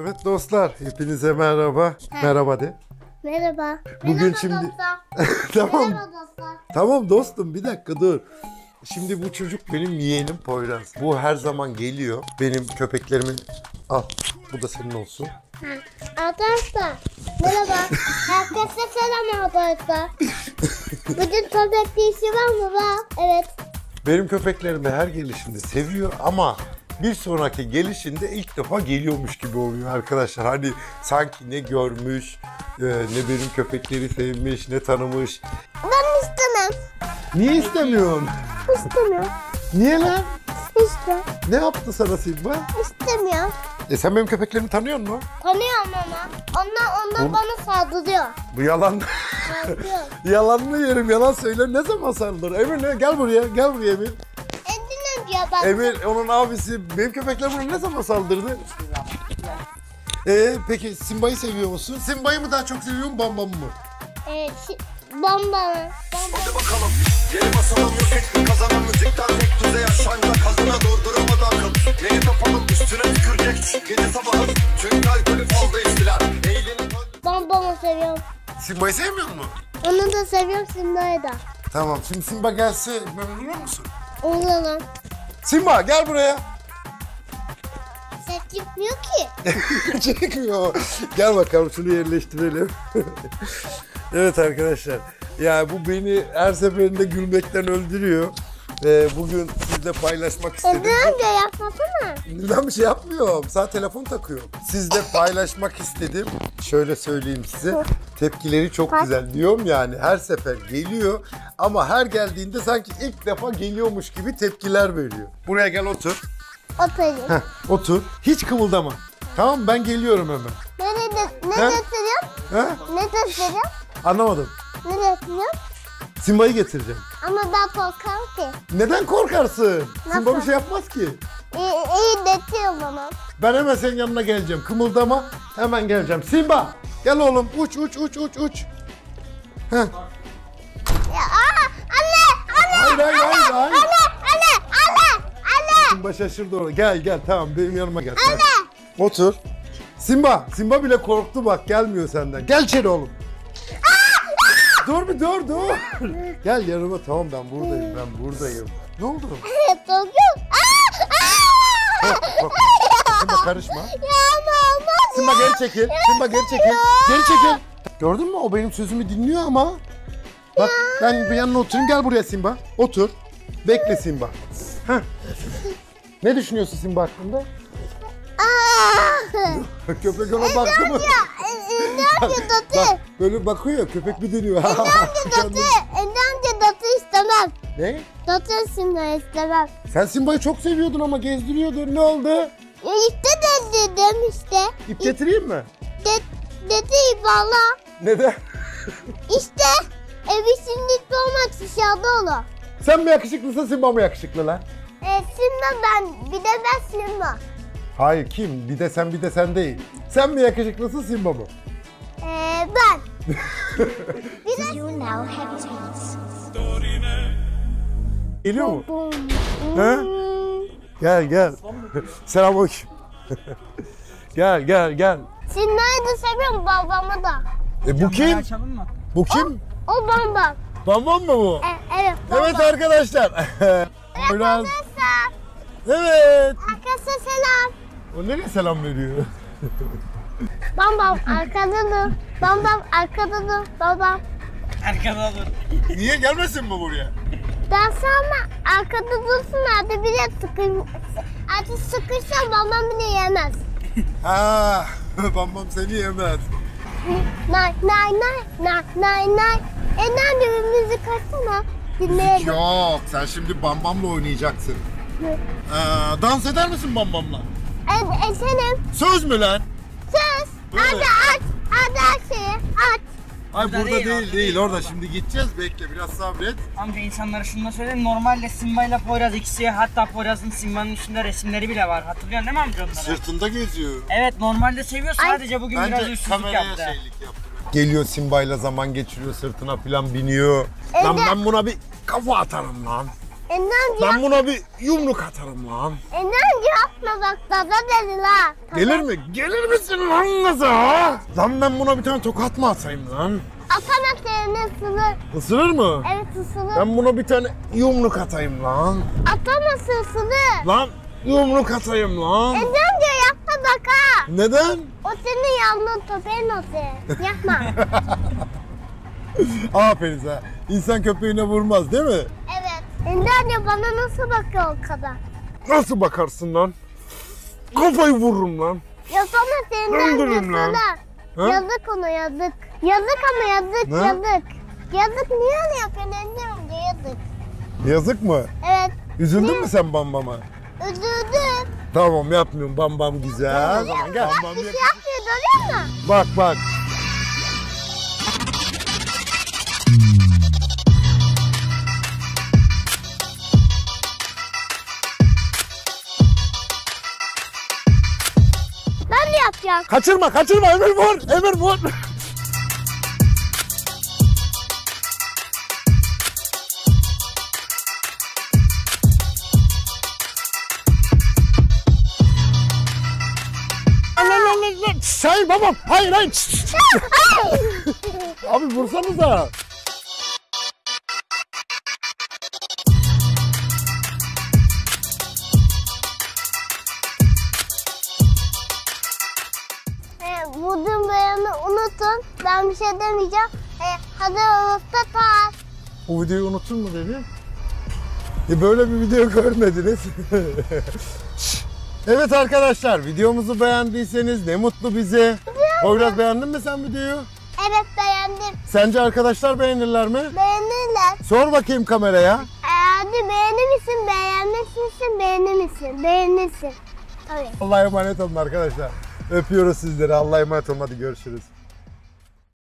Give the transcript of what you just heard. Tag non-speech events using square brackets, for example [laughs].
Evet dostlar, hepinize merhaba. Merhaba de. Merhaba. Bugün Merhaba şimdi- dostlar. [laughs] tamam. Merhaba dostlar. Tamam dostum bir dakika dur. Şimdi bu çocuk benim yeğenim Poyraz. Bu her zaman geliyor. Benim köpeklerimin... Al bu da senin olsun. Arkadaşlar merhaba. Herkese selam arkadaşlar. [laughs] Bugün köpek dişi var mı? Var. Evet. Benim köpeklerimi her gelişinde seviyor ama bir sonraki gelişinde ilk defa geliyormuş gibi oluyor arkadaşlar. Hani sanki ne görmüş, e, ne benim köpekleri sevmiş, ne tanımış. Ben istemem. Niye istemiyorsun? İstemiyorum. Niye lan? İşte. Ne yaptı sana Silva? İstemiyorum. E sen benim köpeklerimi tanıyor musun? Tanıyorum ama. Onlar, onlar Oğlum. bana saldırıyor. Bu yalan. Saldırıyor. [laughs] Yalanını yerim, yalan söyler. Ne zaman sarılır? Emir ne? Gel buraya, gel buraya Emir. Diyor bak. Emir, onun abisi benim köpekler bana ne zaman saldırdı? Ee, peki Simba'yı seviyor musun? Simba'yı mı daha çok seviyorsun, Bambam'ı mı? Evet. Bomba. Hadi bakalım Yeni basalım yok et Kazanan müzikten tek düze yaşanca Kazına durduramadı akıl Neye tapalım üstüne tükürecek Gece sabahı Tüm alkolü falda içtiler Eğlenin Bombamı seviyorum. Simba'yı sevmiyor musun? Onu da seviyorum Simda'yı da. Tamam, şimdi Simba gelse memnun olur musun? Oğlanım. Simba gel buraya. Ses çıkmıyor ki. [laughs] Çekmiyor. Gel bakalım şunu yerleştirelim. [laughs] evet arkadaşlar. Ya bu beni her seferinde gülmekten öldürüyor. Ee, bugün sizle paylaşmak istedim. Emre amca yapmasana. Ben bir şey yapmıyorum. Sana telefon takıyorum. Sizle paylaşmak istedim. Şöyle söyleyeyim size. Tepkileri çok güzel diyorum yani. Her sefer geliyor ama her geldiğinde sanki ilk defa geliyormuş gibi tepkiler veriyor. Buraya gel otur. Oturayım. Heh, otur. Hiç kımıldama. Tamam ben geliyorum hemen. Ne ne ne ne gösteriyorum? Ha? Ne gösteriyorum? Anlamadım. Ne gösteriyorum? Simba'yı getireceğim. Ama ben korkarım ki. Neden korkarsın? Simba bir şey yapmaz ki. İyi, iyi detiyorum bana. Ben hemen senin yanına geleceğim. Kımıldama. Hemen geleceğim. Simba gel oğlum. Uç uç uç uç uç. Heh. Ya, aa, anne, anne, Hayır hayır hayır. hayır. anne, anne, anne, anne. Simba şaşırdı orada. Gel gel tamam benim yanıma gel. Anne. Otur. Simba. Simba bile korktu bak gelmiyor senden. Gel içeri oğlum. dur bir dur dur. gel yanıma tamam ben buradayım ben buradayım. Ne oldu? Korkuyorum. Aa, aa. Korkma. Simba karışma. Ya ama Simba geri çekil. Simba geri çekil. Geri çekil. Gördün mü? O benim sözümü dinliyor ama. Bak ben bir yanına oturayım. Gel buraya Simba. Otur. Bekle Simba. Heh. Ne düşünüyorsun Simba hakkında? Aa. Köpek ona baktı mı? Ne yapıyor Bak Dati? böyle bakıyor. Köpek bir dönüyor. Dati, Ende amca Dati istemem. ne? Dati isimler istemem. Sen Simba'yı çok seviyordun ama gezdiriyordun. Ne oldu? Ya işte dedim işte. İp getireyim mi? De, dedi valla. Neden? İşte evi sünnetli olmak dışarıda olur. Sen mi yakışıklısın Simba mı yakışıklı lan? E, Simba ben bir de ben Simba. Hayır kim? Bir de sen bir de sen değil. Sen mi yakışıklısın Simba mı? E, ben. [laughs] You now have twins. Geliyor mu? Bum. He? Gel gel. [laughs] Selamünaleyküm. [laughs] gel gel gel. Simba'yı da seviyorum babamı da. E bu kim? Açalım mı? Bu kim? O bamba. Bambam mı bu? E, evet bamba. Evet arkadaşlar. Biraz. [laughs] Arkadaşlar. Evet. Arkadaşlar selam. O nereye selam veriyor? Bambam arkada dur. Bambam arkada dur. Babam. Arkada dur. Niye gelmesin mi buraya? Ben sana arkada dursun hadi bir de sıkayım. Hadi sıkışsam babam bile yemez. [laughs] Ha, [laughs] Bambam seni yemez. Nay nay nay nay nay nay. E nerede bir müzik açsana. Dinleyelim. Yok, sen şimdi Bambam'la oynayacaksın. Ee, dans eder misin Bambam'la? E, e senin Söz mü lan? söz. Hadi aç. Hadi aç şeyi. Aç. Ay Burada burada değil, değil orada değil, değil. orada şimdi gideceğiz bekle biraz sabret. Amca insanlara şunu da söyleyeyim. Normalde Simba ile Poyraz ikisi hatta Poyraz'ın Simba'nın üstünde resimleri bile var. Hatırlıyorsun değil mi amca onları? Sırtında geziyor. Evet normalde seviyor sadece bugün biraz Bence üstsüzlük kameraya yaptı. şeylik yaptı. Geliyor Simba'yla zaman geçiriyor sırtına falan biniyor. Lan ben buna bir kafa atarım lan. Amca, Ben buna bir yumruk atarım lan. Amca yapma bak dada dedi la. Gelir mi? Gelir misin lan kıza? Lan ben buna bir tane tokat mı atayım lan? Atana seni ısırır. Isırır mı? Evet ısırır. Ben buna bir tane yumruk atayım lan. Atamazsın ısırır. Lan yumruk atayım lan. Emre amca yapma bak ha. Neden? O senin yavrum köpeğin o senin. Yapma. [laughs] Aferin sana. İnsan köpeğine vurmaz değil mi? evet. Emre amca bana nasıl bakıyor o kadar? Nasıl bakarsın lan? Kafayı vururum lan. Ya sana senin Öldürürüm lan. sana. Ha? Yazık ona yazık. Yazık ama yazık Ne? yazık. Yazık niye öyle yapıyorsun Emre amca yazık. Yazık mı? Evet. Üzüldün mü sen bambama? Üzüldüm. Tamam yapmıyorum bam bam güzel. O zaman gel. Bam bam Bir yap. şey yapmıyor görüyor musun? Bak bak. Yapacağım. Kaçırma kaçırma Emir vur. Emir vur. Hayır babam. Hayır hayır. [laughs] Abi vursanıza. Ben bir şey demeyeceğim. E, hadi unutta tak. O videoyu unuttun mu dedi? E böyle bir video görmediniz. [laughs] evet arkadaşlar videomuzu beğendiyseniz ne mutlu bize. Poyraz beğendin mi sen videoyu? Evet beğendim. Sence arkadaşlar beğenirler mi? Beğenirler. Sor bakayım kameraya. Hadi beğenir misin? Beğenmişsin, beğenir misin? Beğenirsin. Tabii. Allah'a emanet olun arkadaşlar. Öpüyoruz sizleri. Allah'a emanet olun. Hadi görüşürüz.